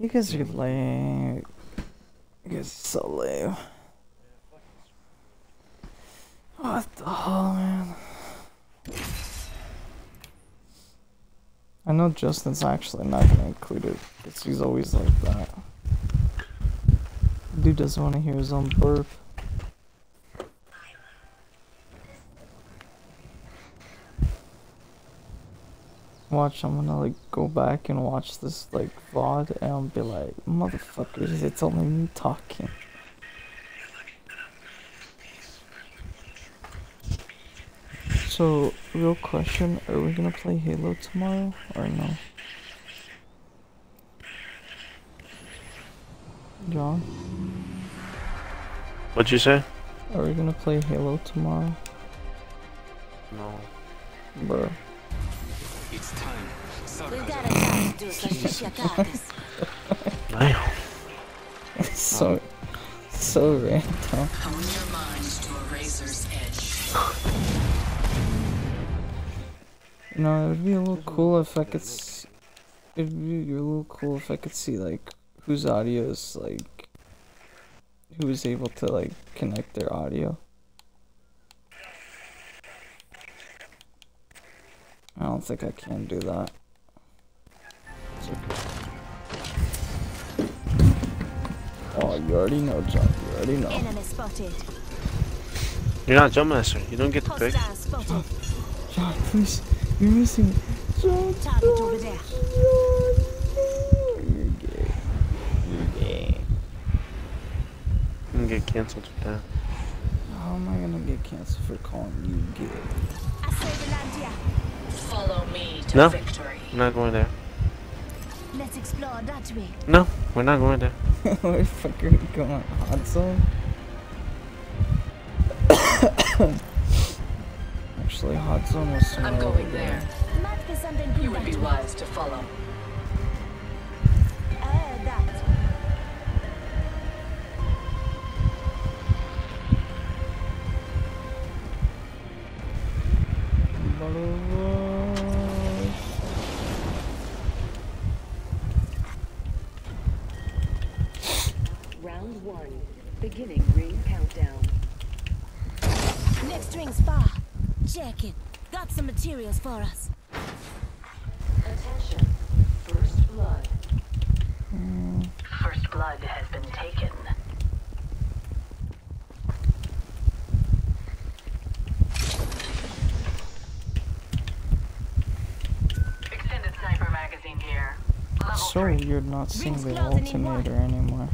You guys are lame. You guys are so lame. What the hell, man? I know Justin's actually not gonna include it because he's always like that. Dude doesn't want to hear his own burp. Watch, I'm gonna like go back and watch this like VOD and I'll be like, motherfuckers, it's only me talking. So, real question, are we gonna play Halo tomorrow or no? John, What'd you say? are we gonna play Halo tomorrow? No. Bro. It's time. We've got a task to do, so shut your carcass. Damn. so, so random. Hone your mind to a razor's edge. You know, it would be a little cool if I could. S- it'd be a little cool if I could see like whose audio is like who is able to like connect their audio. I don't think I can do that. It's okay. Oh, you already know, John. You already know. Enemy spotted. You're not jump master. You don't get the pick. Hostile spotted. John, please. You're missing. John, Target over there. you're gay. You're gay. You can get cancelled for that. How am I gonna get canceled for calling you gay? I say we land here. Follow me to No. victory. I'm not going there. Let's explore that way. No, we're not going there. Where the fuck are you going? Hot zone? Actually, hot zone was somewhere I'm going there. Might be something You would be that wise to follow. Uh, that. Round one. Beginning ring countdown. Next ring's far. Check it. Got some materials for us. Attention. First blood. First blood has been taken. Extended sniper magazine here. Level So three. weird not seeing Rings the closing in one. alternator anymore.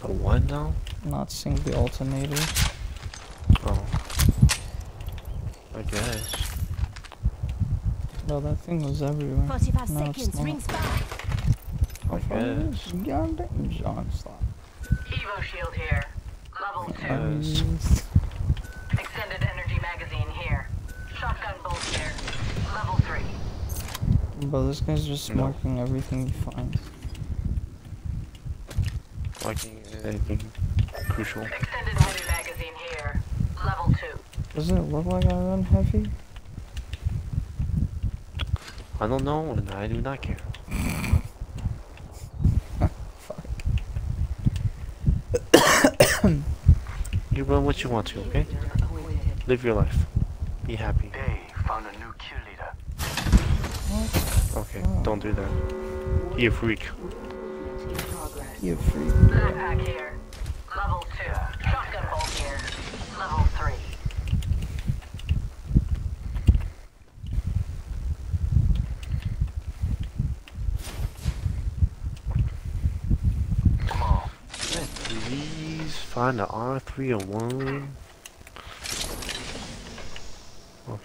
The what now? Not seeing the alternator. Oh. I guess. No, that thing was everywhere. 45 No, seconds. not. Rings far. How far is guess. Goddamn, John, stop. Evo shield here. Level two. Yes. Extended energy magazine here. Shotgun bolt here. Level three. Bro, this guy's just No. marking everything he finds. Liking anything crucial. Extended heavy magazine here. Level two. Doesn't it look like I run heavy? I don't know and I do not care. Fuck. You run what you want to, okay? Live your life. Be happy. They found a new kill leader. Okay, don't do that. You freak. In progress. You freak. Backpack here. Level two. Shotgun bolt here. Level three. Come on. Please find the R301. Okay.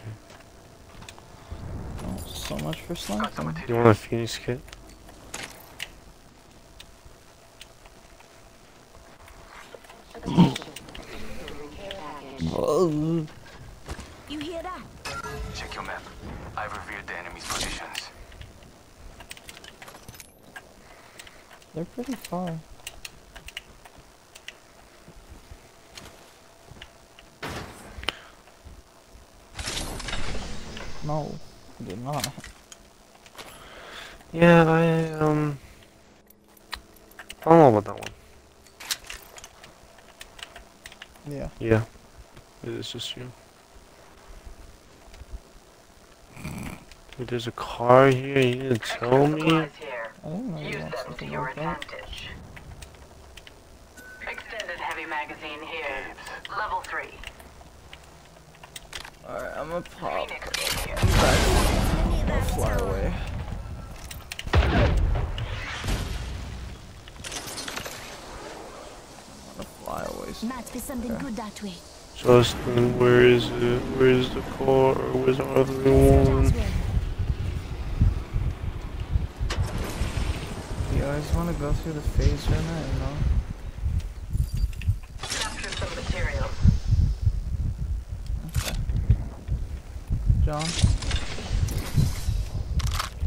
Oh, so much for Got some. You want a Phoenix kit? Attention. Oh, You hear that? Check your map. I've revealed the enemy's positions. they're pretty far. No, I did not. Yeah, I um. I don't know about that one. Yeah. Yeah, it is just you. Dude, there's a car here. You didn't tell me. Supplies here. I didn't know you Use them to your like advantage. Extended heavy magazine here. Level 3. Alright, I'm gonna pop. Phoenix here. I'll fly away. I'm gonna fly away. s- Might be something good that way. Justin, where is it? Where is the car? Where's our other one? elsewhere. You guys wanna go through the phase right now, you know? Capture some materials. Okay. John,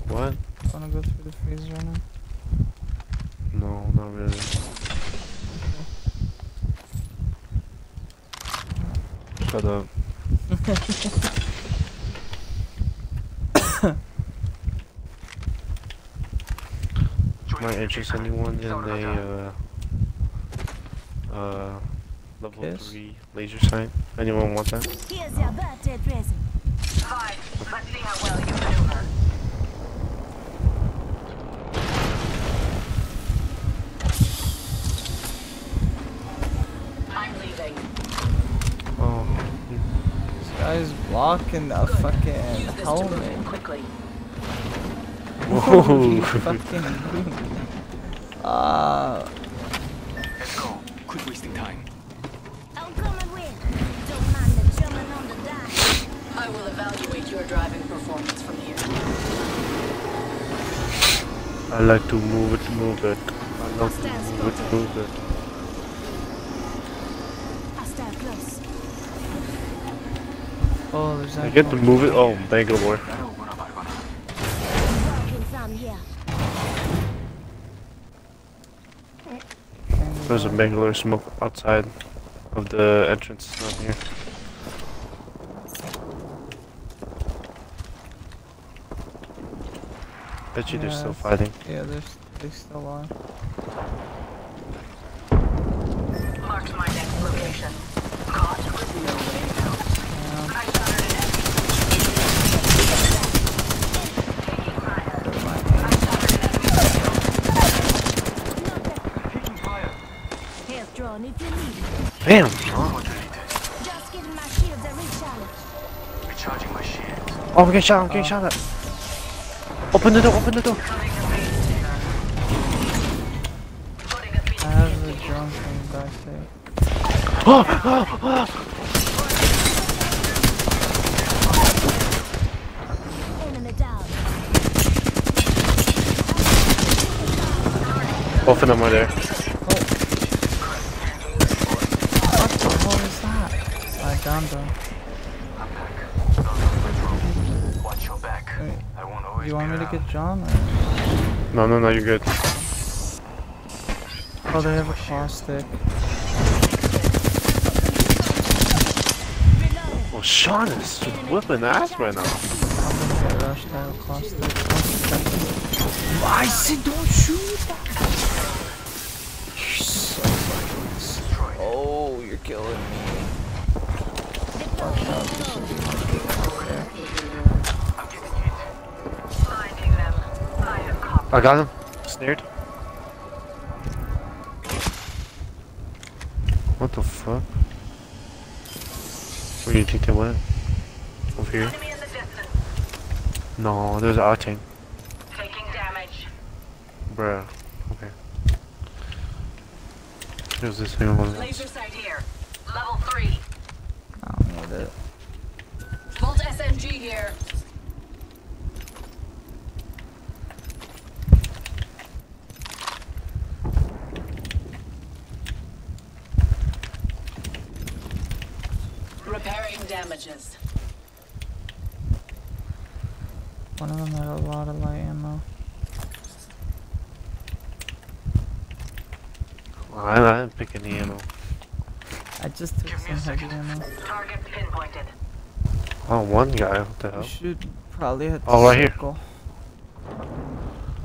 What? wanna go through the phase right now? No, not really. Shut up. Might interest anyone in a uh, uh, level Kiss? three laser sight? Anyone want that? Here's your birthday present. Fine. Let's see how well you maneuver. I'm leaving. Oh, This guy's blocking a fucking Use helmet. quickly. whoa! fucking Uh, Let's go. Quit wasting time. I'm coming with. Don't mind the German on the dime. I will evaluate your driving performance from here. I like to move it, move it. I like to move it, move it. Hostile close. Oh, there's I that. get to move it. Oh, Bangalore. Claro, buena Bárbara. Walking from here. There's a Bangalore smoke outside of the entrance, not here. Bet you they're still fighting. Yeah, there's they still are. Marked my next location. Caught with no way out. Yeah, I started an Taking fire. never mind. I started an Taking fire. Here's if you need it. Bam! What you need? Just giving my shields a recharge. Recharging my shield. Oh, I'm getting shot, I'm getting shot at. Open the door, open the door. Putting a Phoenix here. Putting a Phoenix I have in the drone thing back there. Enemy down. Both of them are there. What the hell is that? I downed him. I'm back. Don't lose my drone. Watch your back. Wait, I won't always you want be me to get John? Or? No, no, no, you're good. Oh, they have a claw stick. Reloading. Oh, Sean is whipping ass right now. I'm gonna get rushed. I have a stick. I said don't shoot. You're so fucking. Oh, you're killing me. Watch out, there should be one over. I'm getting hit. Finding them. I have caught I got him. Snared. What the fuck? Where do you think they went? Over here? enemy in the distance. No, there's an octane. Taking damage. Bruh. Okay. There's this thing on Laser sight here. Level 3. I don't need it. Volt SMG here. Repairing damages. One of them had a lot of light ammo. I, I didn't pick any ammo. I just took Give some heavy ammo. Target pinpointed. Oh, one guy. What the We hell? should probably hit the Oh, right here.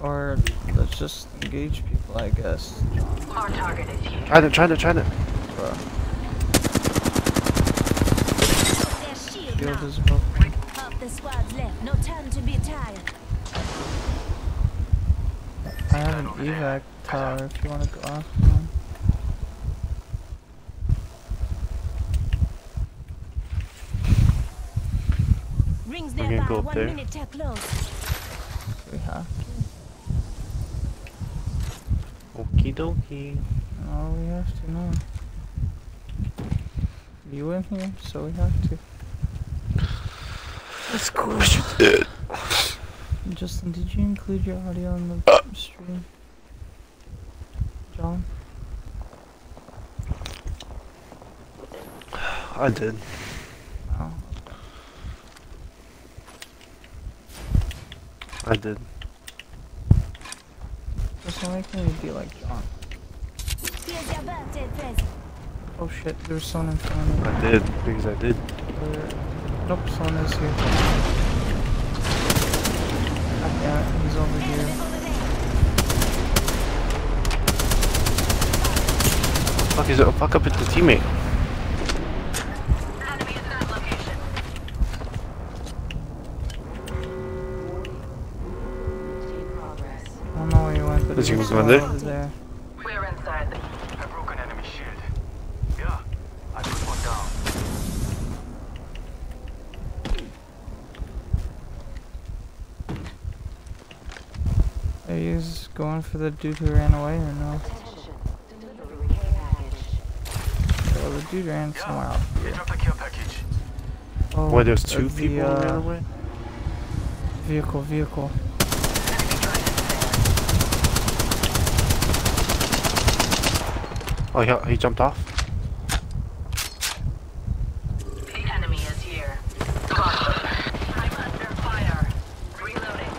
Or let's just engage people, I guess. Our target is here. Try it, try it, try it. Bro, shield shield is broken. Half the squad's left. No time to be tired. I have an evac tower if you want to go after one. Rings We can go up One there. minute till close. We have. Okie dokie. No, we have to, no. You in here, so we have to. Of course you did. Justin, did you include your audio in the uh. stream? John? I did. I did. Justin, why can't be like John? Here's your birthday present. Oh shit, there's someone in front of me. I did because I did. Where? Nope, someone is here. It, he's over here. Fuck is it? Fuck up with the teammate. Enemy is in that location. Maintain progress. I don't know where he went, but Is he he was going there? there. We're inside I broke an enemy shield. Yeah, I put one down. Are you going for the dude who ran away or no? Well, the dude ran somewhere out here. a care package. Oh, there's two the, people uh, ran away? Vehicle, vehicle. Oh, yeah, he jumped off. The enemy is here. I'm under fire. Reloading.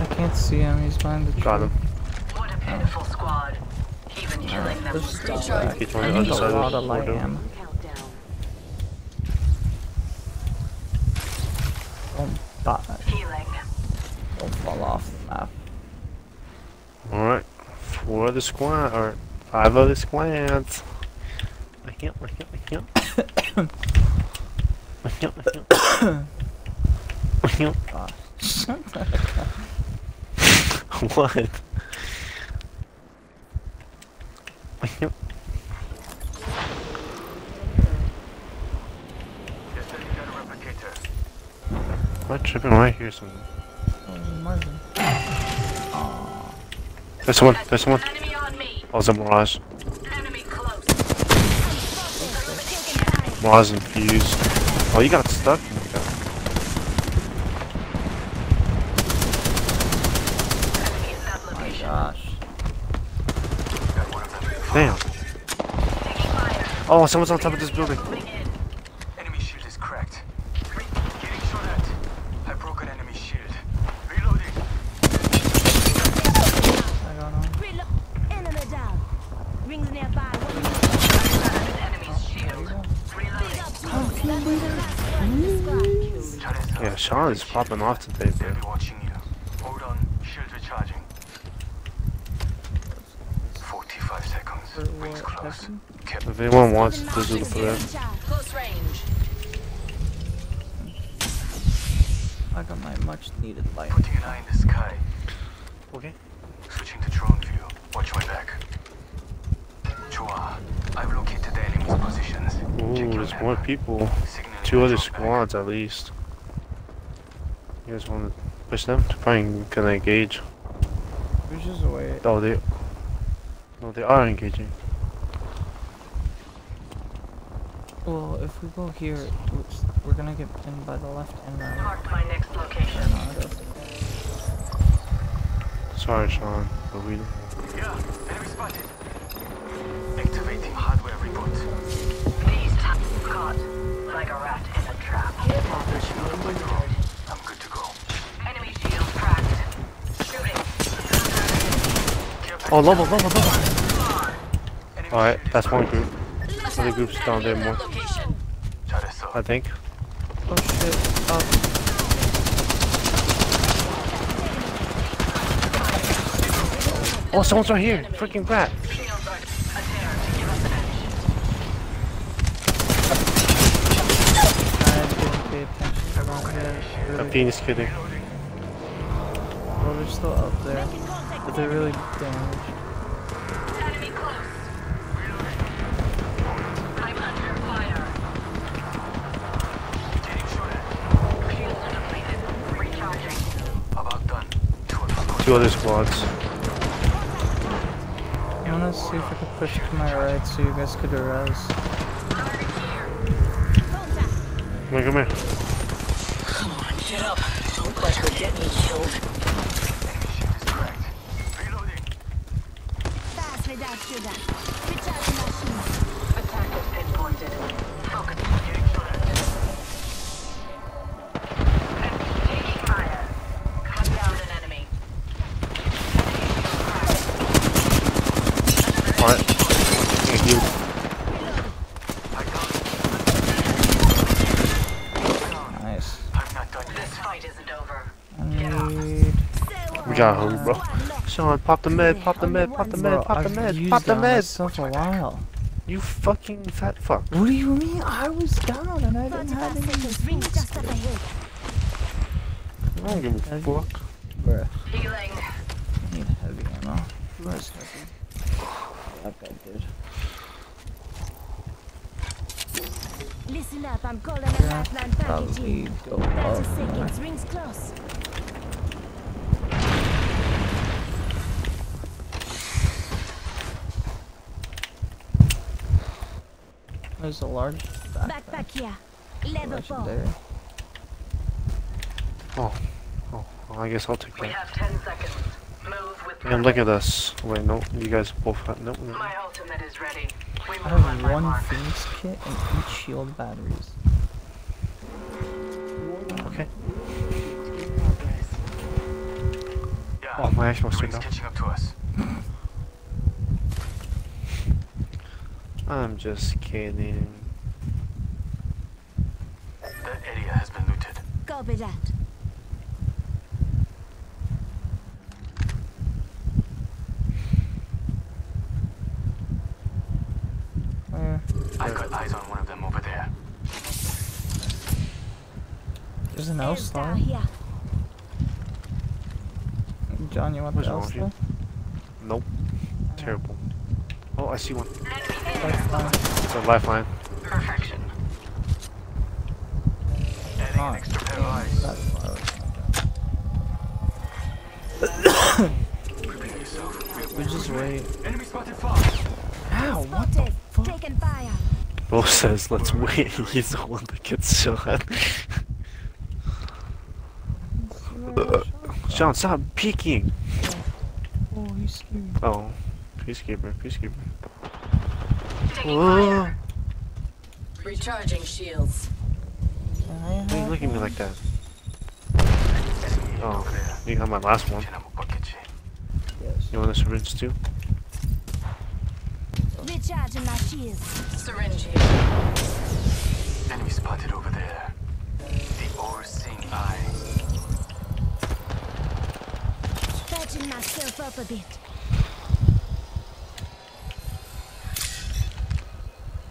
I can't see him, he's behind the tree. Got him. What a pitiful squad. Even killing them There's was still recharging. that. He's on I the other a side lot of of the light window. ammo. Countdown. Don't die. Healing. Don't fall off the map. Alright. Four of the squad, or five of the squads. I can't, I can't, I can't. I can't, I can't. I can't. What? I can't. Am I tripping right here something? Oh, There's someone, there's someone. Enemy on me. Oh, it's a Mirage. Mirage and Fuse. Oh, you got stuck? Okay. Enemy in that oh location. Gosh. Got one of them. Damn. Oh, someone's on top of this building. Moving in. Enemy shield is cracked. Getting shot at. I broke an enemy shield. Reloading. I got him. Reload. Enemy down. Rings nearby. One minute. An enemy's shield. Reloading. Charlie, Yeah, Sean is popping off today, They'll bro. watching you. Hold on. Shield recharging. 45 seconds. For Rings close. Kept If anyone wants to do the for that, Close range. I got my much needed light. putting an eye in the sky. Okay. Switching to drone view. Watch my back. Chua, I've located the enemy's positions. Ooh, Check there's more people. Signaling Two other drop back. squads at least. You guys want to push them to probably gonna engage? There's just a way. Oh, they. No, they are engaging. Well, if we go here, oops, we're gonna get pinned by the left and right. Marked my next location. Sorry, Sean, but we. Yeah, enemy spotted. Activating hardware reboot. These t- caught like a rat in a trap. Care package being delivered. I'm good to go. Enemy shield cracked. Shooting. Care Oh, level, level, level. Alright, that's one group. Other groups down there more, Location. Charlie saw. I think. Oh shit. Oh. Oh, someone's right here. Freaking rat. Shields are a dare to give us an edge. I didn't pay attention to that. Yeah, I'm being just kidding. well, they're still up there, but they're really damaged. Enemy close. I'm under fire. Getting shot at. Shields depleted. Recharging. About done. Two of them. Two other squads. I wanna see if I can push to my right so you guys could arise. Contact. Come here, come here. Come on, get up. Look like we're getting killed. Enemy shield is cracked. Reloading. Sugar. Recharging. Attack is pinpointed. Focus. Getting Sean, pop the med, pop the med, pop the med, pop the I've med, used pop the it on med. myself a while. You fucking fat fuck. What do you mean? I was down and I didn't have 45 any. seconds. Rings just up ahead. I don't give a fuck. Bruh, Healing. I need heavy ammo. Who has heavy? That guy did. Listen up. I'm calling a Yeah, lifeline package Probably in. go 30 up. seconds. Rings close. There's a large backpack. Backpack here. Level 4. Legendary. Oh, oh, well, I guess I'll take We that. have 10 seconds. Move with And look at this. Wait, no, you guys both have, no, no. My ultimate is ready. We I move on have one mark. Phoenix kit and eight shield batteries. Okay. Yeah. Oh, my Xbox the turned catching up to us. I'm just kidding. The area has been looted. Copy that. Where? I've got eyes on one of them over there. There's an L star. L-star here. John, you want Where's the L star? Nope. Terrible. Oh, I see one. Lifeline. It's a lifeline. Perfection. Adding extra pair of eyes. That's far away. Prepare yourself. We just wait. Enemy spotted. Ow, what the Spotted. Taking fire. Bo says, let's wait. He's the one that gets shot. Sean, stop peeking. Oh, he's scared. Oh, peacekeeper, peacekeeper. Taking Recharging shields. Can Why are you looking at me like that? Oh, over you got my last one. Dynamo bucket. Yes. You want a syringe too? Recharging my shields. Syringe here. Enemy spotted over there. The all-seeing eye. Patching myself up a bit.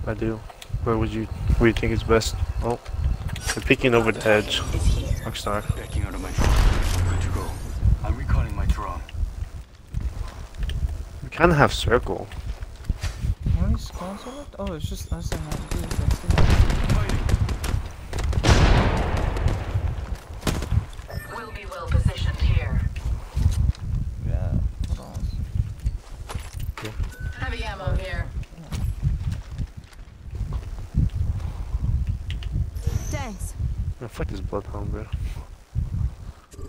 I do. Where would you, where do you think is best? Oh, they're peeking over the edge. Is here. Rockstar. Backing out of my drone. Good to go. I'm recalling my drone. We kind of have circle. How many squads are left? Oh, it's just us and that dude. That's it. Fighting. We'll be well positioned here. Yeah. Hold on. Heavy ammo here. Thanks. Oh, fuck this bloodhound, bro.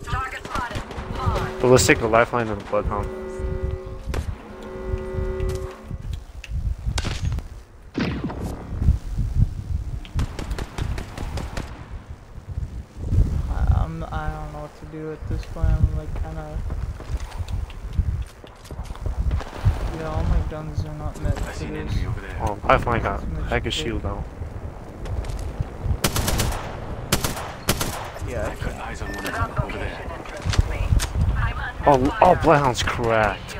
Target spotted. Hard. But let's take the lifeline and the bloodhound. I, I'm. I don't know what to do at this point. I'm like kind of. Yeah, all my guns are not meant I for see an enemy over there. Oh, lifeline got hack his shield out. Yeah, I I've got eyes on one of them over there. Oh, oh, Bloodhound's cracked.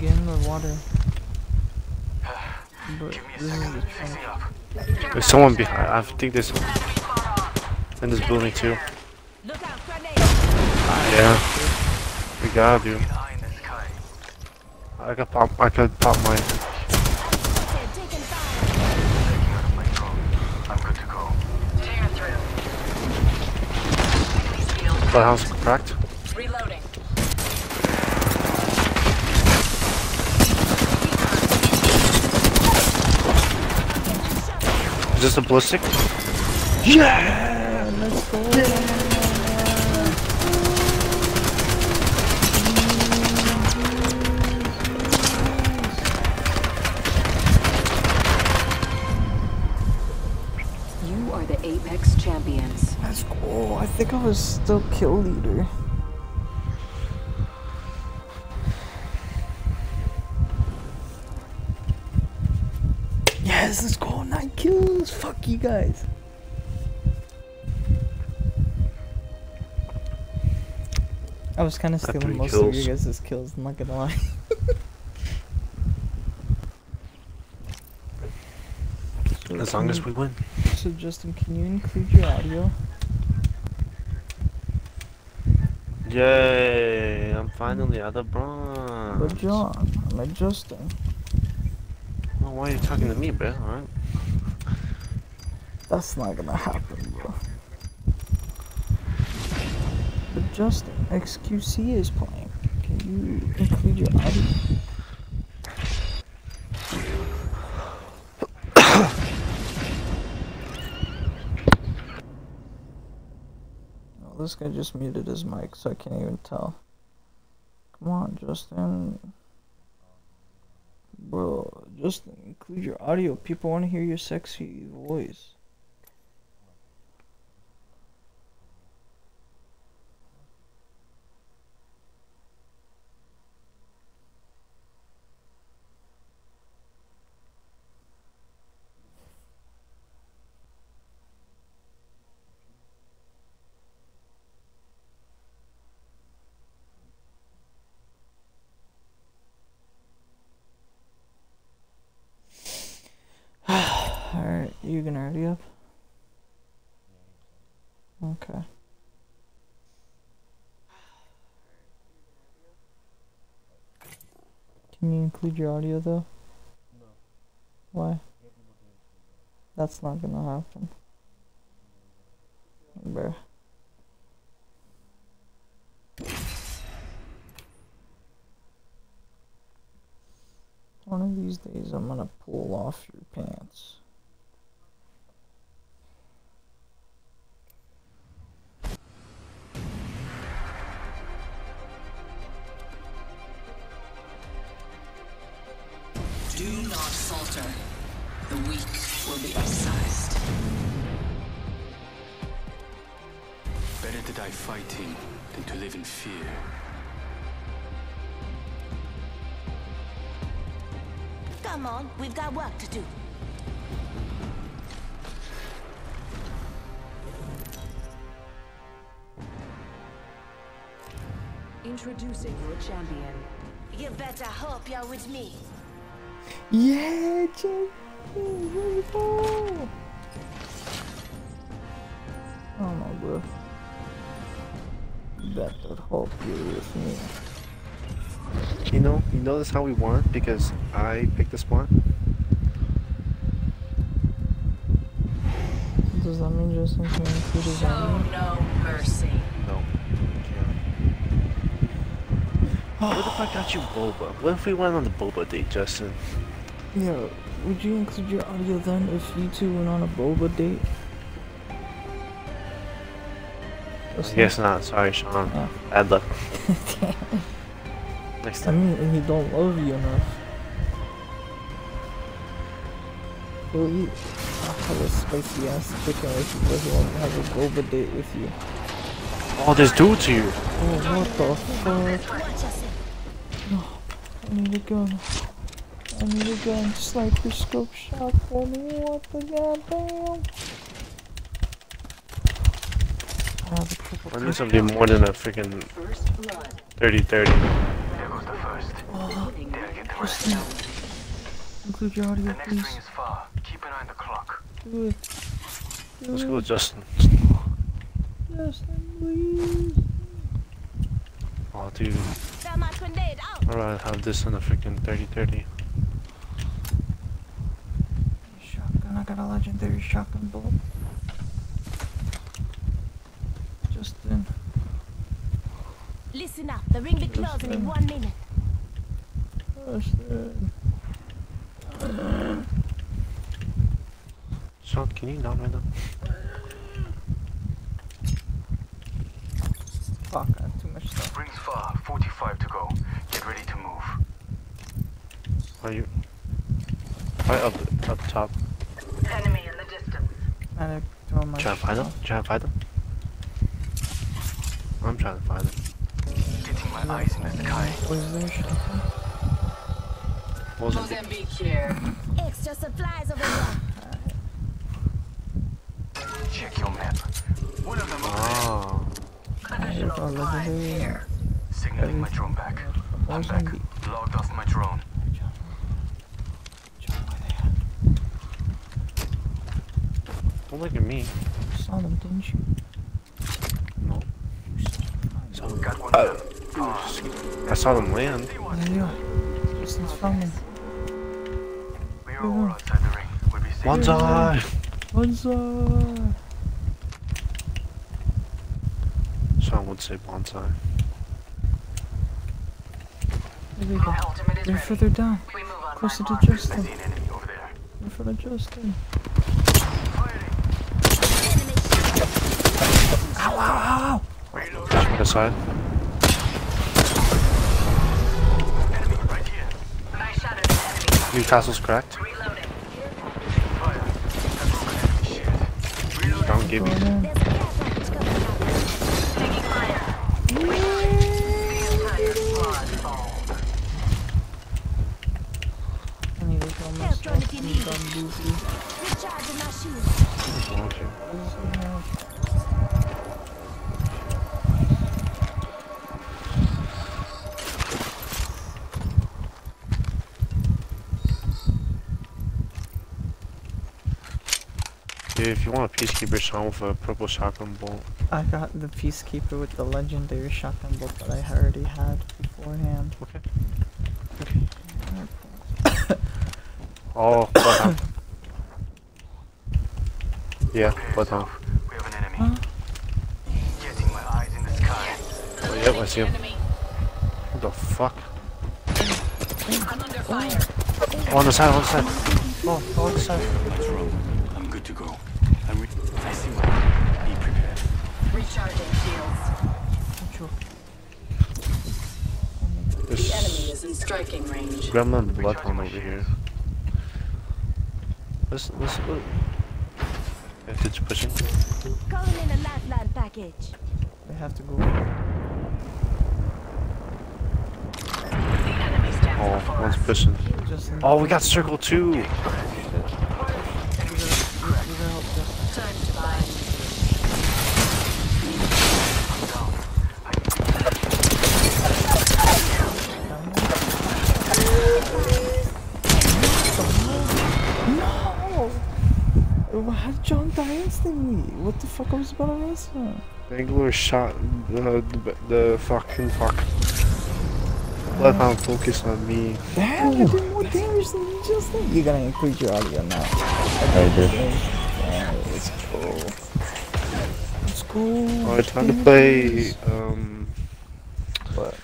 Get in the water. This is the trap. There's someone behind. I think there's in this building too. Ah, yeah, we got you. I could pop. I could pop mine. Spotted, taking fire! Taking out of my. I'm good to go. Tear through. Enemies field. The house cracked. Reloading. Is this a ballistic? Yeah, let's go. You go. I was still kill leader. Yes, let's go. Nine kills. Fuck you guys. I was kind of stealing three most of kills. your guys' kills. I'm not gonna lie. So As long can as we win. So Justin, can you include your audio? Yay! I'm finally out of bronze. But John, I'm adjusting. Well, why are you talking to me, bro? Alright. That's not gonna happen, bro. But Justin, XQC is playing. Can you include your audio? This guy just muted his mic, so I can't even tell. Come on, Justin. Bro, Justin, include your audio. People want to hear your sexy voice. Alright, you gonna ready up? Okay. Can you include your audio though? No. Why? That's not gonna happen. Bruh. One of these days I'm gonna pull off your pants. Not. The weak will be excised. Better to die fighting than to live in fear. Come on, we've got work to do. Introducing your champion. You better hope you're with me. Yeah, Jake! Here we go! I oh, don't know, bro. Better hope you're with me. You know, you notice how we won because I picked the spawn. Does that mean Justin can include his Show no mercy. No. What if I got you boba? What if we went on the boba date, Justin? Yeah, would you include your audio then if you two went on a boba date? I guess not. Sorry, Sean. Oh. Bad luck. Next time. I time. mean, he don't love you enough. He'll have a spicy ass chicken with you, but he won't have a boba date with you. Oh, there's dudes here. Oh, what the fuck? Watch yourself. Oh, I need a gun. I need a gun. Sniper scope shotgun. What the goddamn? I have a triple I need something more than a freaking First blood. 30-30. There goes the first. Oh, Beginning They'll get the Justin, include your audio, The next ring please. is far. Keep an eye on the clock. Do it. Do Let's it. go with Justin. Justin, please. Oh, dude. Thermite grenade. I'd rather have this on a freaking 30-30. Shotgun, I got a legendary shotgun bolt. Justin. Listen up. The ring be closing in one minute. Justin. Sean, can you not right now? Fuck, I have too much stuff. Rings far. 45 to go. Get ready to move. Are you? Right up, up top. Enemy in the distance. Medic, throw my Trying to find them? stuff. Trying to find them? I'm trying to find them. Getting my eyes in the sky. Was there shotgun? Was it? Mozambique here. Extra supplies over there. Check your map. One of them over Oh. Additional got supplies here. there. Signaling my drone back. I'm back. Logged off my drone. John, John, where they at? Don't look at me. You saw them, didn't you? No. Got one Oh. down. Ah, I saw them land. Where they are? Justin's filming. we're all outside the ring. We'll be safe. One's eye. What's up? Sean would say bonsai. There they go. My They're further down. We move on Closer my to mark. I Justin. see an enemy over there. In front of Justin. Firing. Enemy shot. Ow, ow, ow, Reload. Check the side. Enemy right here. I shattered an enemy. Newcastle's cracked. Reloading. Fire. That's broken enemy shield. Reload. Don't give me. ow. There's a if you want a peacekeeper, Sean with a purple shotgun bolt. I got the Peacekeeper with the legendary shotgun bolt that I already had beforehand. Okay. Oh, bloodhound. yeah, bloodhound. We have an enemy. Huh? Getting my eyes in the sky. Oh, yep, I see him. Enemy. What the fuck? I'm under fire. Oh, on the side, on the side. Oh, on the side. Striking range. gremlin bloodhound over here. Let's, let's, look. If it's pushing. Calling in a lifeline package. They have to go. The enemy stands Oh, before one's pushing. Oh, we got circle two. You gotta help Justin. Time to bind. Oh, How did John die instantly? What the fuck I was about to ask him? Bangalore shot the, the, the fucking fuck. Bloodhound focus on me. Damn, I did more damage than you just did. You're gonna increase your audio now. I did. Yeah, let's go. Let's go. Alright, time to play um What?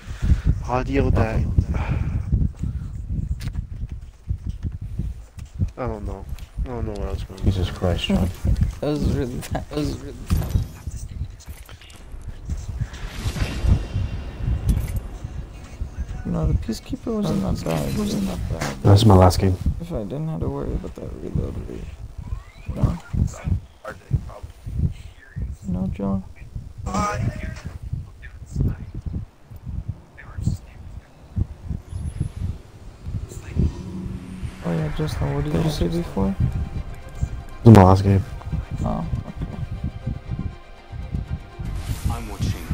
audio that I don't know. I don't know what I was going. Jesus Christ, Sean. That was really. That was really. No, the peacekeeper wasn't that bad. Wasn't that bad. That's my last game. If I didn't have to worry about that reload rate. You know, John? Oh yeah, Justin, what did you say before? This is my last game. Oh. I'm watching.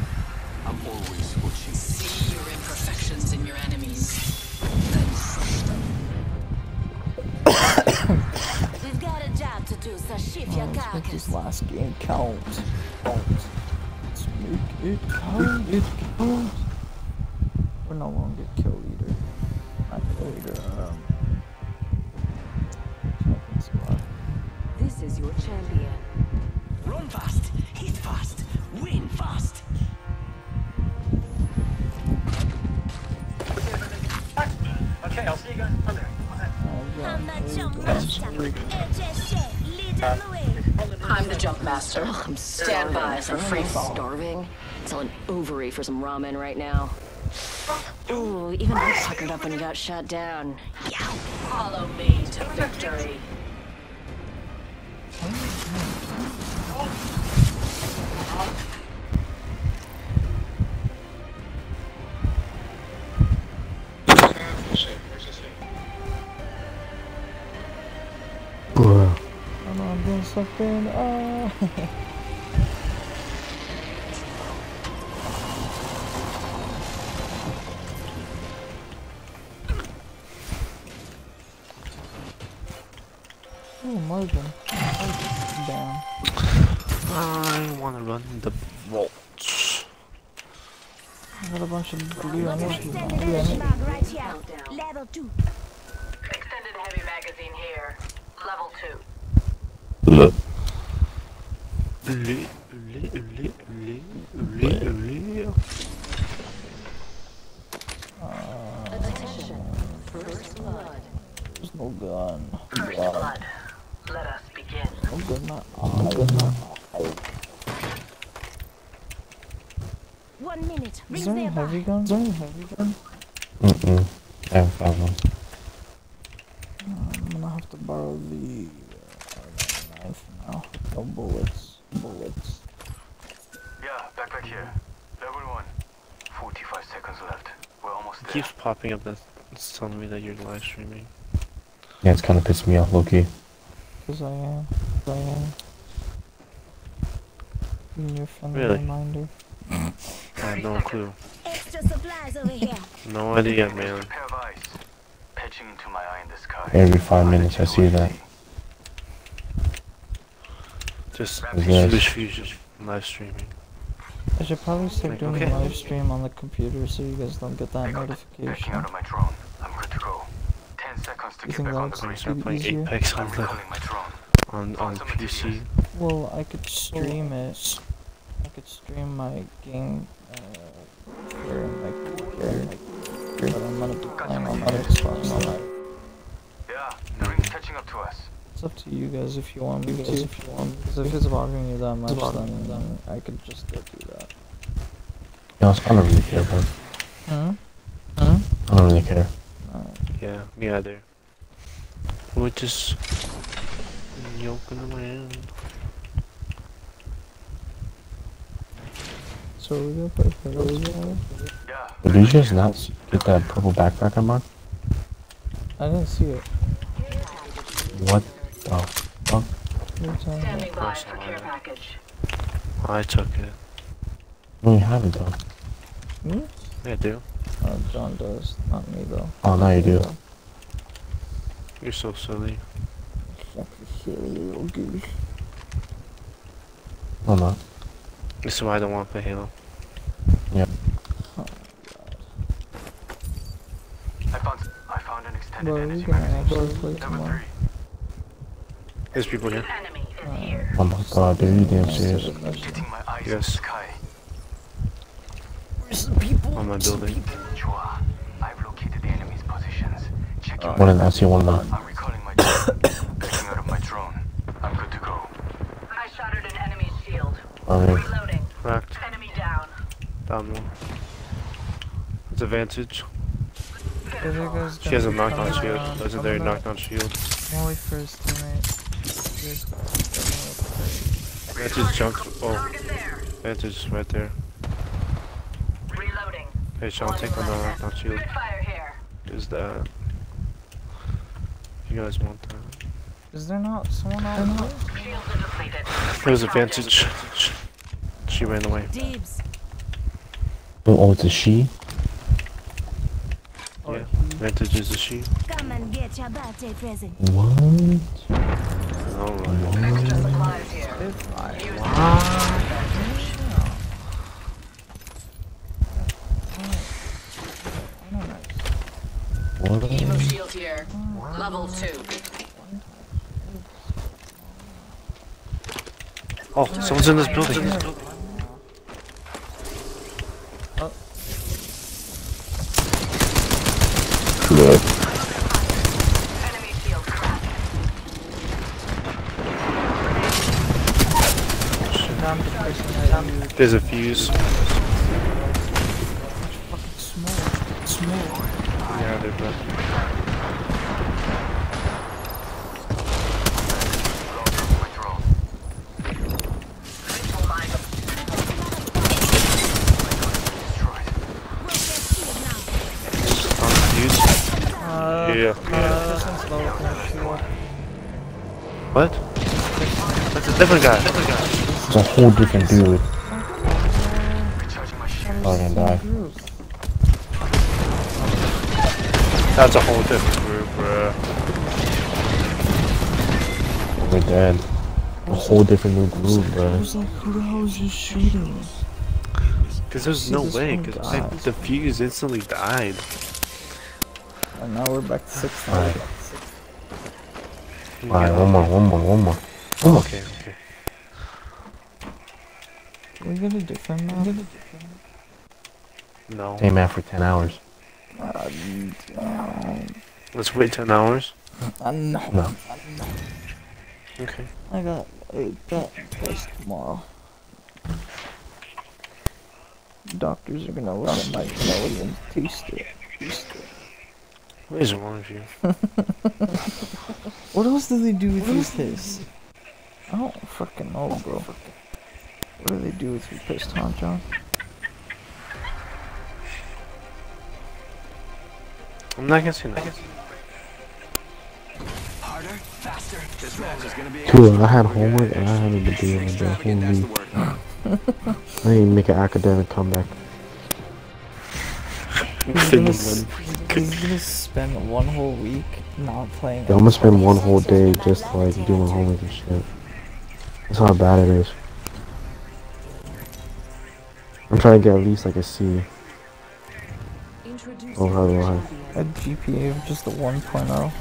I'm always watching. See your imperfections in your enemies, then crush them. We've got a job to do, so shift your oh, this last game count. Count. Let's make it count. It count. We're no longer killed. For free. Starving? Selling ovary for some ramen right now. Ooh, even I puckered up when you got shot down. Yeah. Follow me to victory. Bruh. I'm I got a bunch of blue Got extended Blue energy energy. mag right here. Level 2. Extended heavy magazine here. Level 2. Uli, uli, uli, uli, uli, uli. Attention. First blood. There's no gun. First blood. Let us begin. No gun. Not. No gun. Not. One minute. Is Rings there any nearby. heavy guns? Is there any heavy gun? Mm-mm. I haven't found one. I'm gonna have to borrow the uh, knife now. No bullets. Bullets. Yeah, backpack here. Level 1. 45 seconds left. We're almost It there. keeps popping up that's it's telling me that you're live streaming. Yeah, it's kind of pissed me off, low-key. Cause I am. 'Cause I am. Being your friendly Really? reminder. I have no clue. Extra supplies over here. No idea, man. Pair of eyes. Patching into my eye in the sky. Every five minutes I see that. Just Yes. Switch Fusion live streaming. I should probably start doing okay. a live stream on the computer so you guys don't get that Backing notification. I'm grid. start Be playing easier? Apex on I'm the recalling my drone. on on PC. Well, I could stream it. I could stream my game uh, here and like here, like but I'm gonna be playing on my Xbox. So Yeah, the ring's catching up to us. it's up to you guys if you want me to. If you want, because if it's bothering you that much, then, then I could just go do that. You know, I don't really care, bro. Hmm. Hmm. I don't really care. Alright. Yeah, me either. We're just yoking around. So we go play for those guys. Yeah. But did you just not get that purple backpack I marked? I didn't see it. What the fuck? What are talking about? Standing by for care package. I took it. No, you haven't though. Me? Yeah, I do. Uh, John does, not me though. Oh, now you do. You're so silly. Such a silly little goose. Oh no. This is why I don't want to play Halo. I found I found an extended Bro, we energy can magazine. actually play tomorrow. 3. There's people here. Uh. Oh my god, dude, you damn serious. Getting my eyes in Yes. the sky. On my building. Chua, I've located the enemy's positions. Checking One in, I see one more. I'm recalling my drone. Backing out of my drone. I'm good to go. I shattered an enemy's shield. Alright. Reloading. Cracked. Enemy down. Down one. It's advantage. Are you guys She has a knockdown come shield. around? Legendary I'm knockdown shield. I'm gonna wait teammate. You guys go- go with Vantage jumped. Oh, Vantage is right there. Reloading. Hey, Sean, take on the knockdown shield. Good fire that? You guys want that? the- Is there not someone out there? Shields are depleted. There's a Vantage. She ran away. Dibs. Oh, oh, it's a she? Or Yeah. he? Vantage is a she. Come and get your birthday present. What? Alright. Supplies here. What? Evo shield here. Level two. Oh, someone's in this building. Good. Enemy shield cracked. Down to person that you There's a fuse. small. Small. Yeah, they're both. Withdraw. Visual mine. Destroyed. Broke their shield now. On the fuse. Uh, Yeah. uh, this one's low. Thank you. What? That's a different guy. Different guy. It's a whole different dude. Recharging my shield. Oh, I die. That's a whole different group, bruh. We're dead. A whole different new group, bro. Who the hell is just shooting? Cause there's See, no way, cause. I, the fuse instantly died. And now we're back to six. Alright. Alright, one more, one more, one more. One more. Okay, okay. Can we get a different map? No. Same map for 10 hours. Uh, no. Let's wait 10 hours. I know. No. Okay. I got I got test tomorrow. Doctors are gonna look at my belly and taste it. Taste it. What is wrong with you? What else do they do with these tests? I don't fucking know, bro. What do they do with your piss, huh, John? I'm not gonna say no. Harder, faster. This match is gonna be. Dude, I had homework and I haven't been doing it, bro. That's the Holy. word. I need to make an academic comeback. He's gonna, s- he's gonna spend one whole week not playing. Yeah, I'm gonna spend one whole day just like doing homework and shit. That's how bad it is. I'm trying to get at least like a C. Oh, how do your I? champion. A GPA of just a 1.0.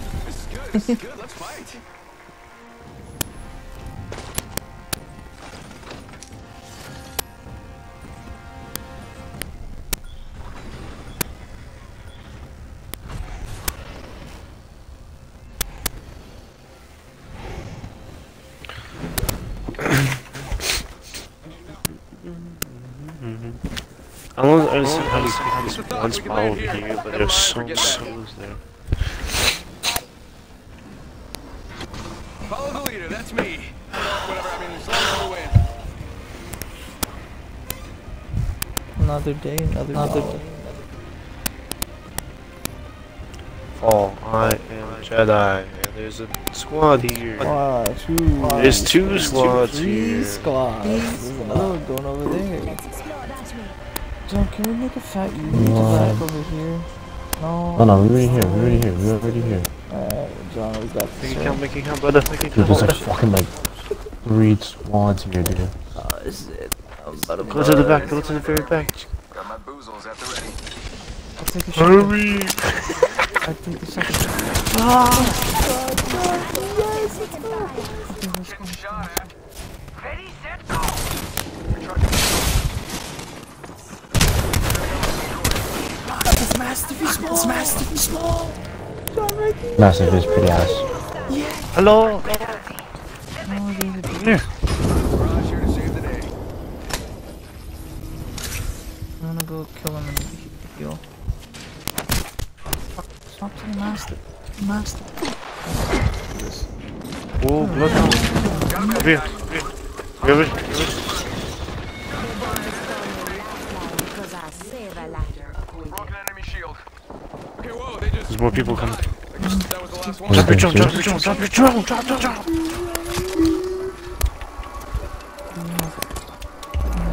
one spot over here, but there's so many souls there. Follow the leader. That's me. Whatever. I mean, as long as we win. Another day, another, another day. Oh, I am a Jedi, and there's a squad here. Wow, two. There's two squads Three here. squads. There's another one going over there. John, can we make a fat U Why? back over here? No. Oh no, we're already here, we're already here, we're already here. Alright, John, we got Make this. it right? count, make it count, brother. Make it Dude, there's like fucking like three squads here, dude. Uh, this is it. I'm about to Go to the back, go to the very back. Got my boozles at the ready. I'll take a shot. Hurry! I take the second. Shot at. Ready, set, go. Recharging. It's massive, it's small. It's massive, it's small. John, right there. Massive is pretty ass. Hello! Oh, there's a dude. Here. Mirage here to save the day. I'm gonna go kill him and heal. Fuck, stop saying master. Master. This. Whoa, blood now. Over here. Over here. Because I save a life. Broken enemy shield. Okay, whoa. They just. There's more people coming. I guess that was the last one. Drop your drone, drop your drone, drop your drone, drop, drop, drop.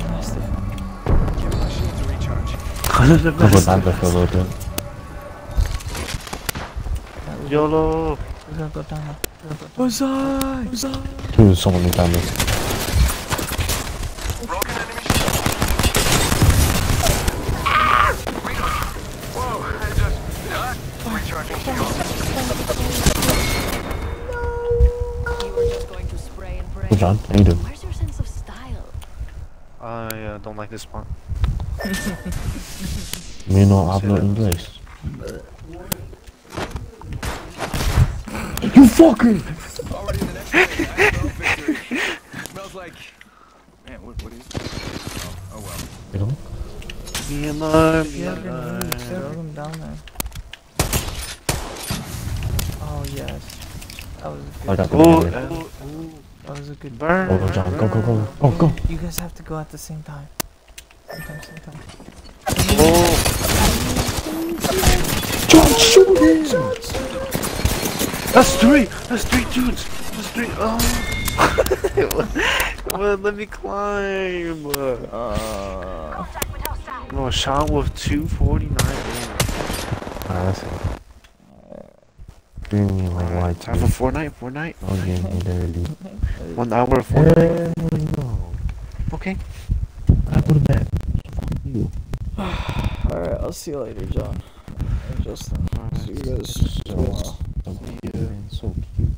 Master. Give my shield to recharge. I'll go down there for a little bit. YOLO. We're gonna go down there. What's up? What's up? Dude, someone behind me. Hey John, how you doing? Where's your sense of style? I uh, don't like this spot. Me no hablo inglés. You fucking! Already in the next phase. I love victory. Smells like... Man, what, what is Oh, oh well. You know? Me alone, me Yeah, alone. throw them down there. Oh yes, that was a good. I got the Ooh, grenade. ooh, ooh. That was a good. Burn. Go, go, John, go, go, go, go, go. You guys have to go at the same time. Same time, same time. Oh, John, shoot him! that's three. That's three dudes. That's three. Oh. well, let me climb. Uh, Contact with. No, shot with 249 damage. Alright, that's it streaming like why right. Time for Fortnite, Fortnite. Oh yeah, dirty. One hour of Fortnite. Hell no. Okay. I go to bed. Alright, I'll see you later, John. Justin. Right. See you guys tomorrow. So cute.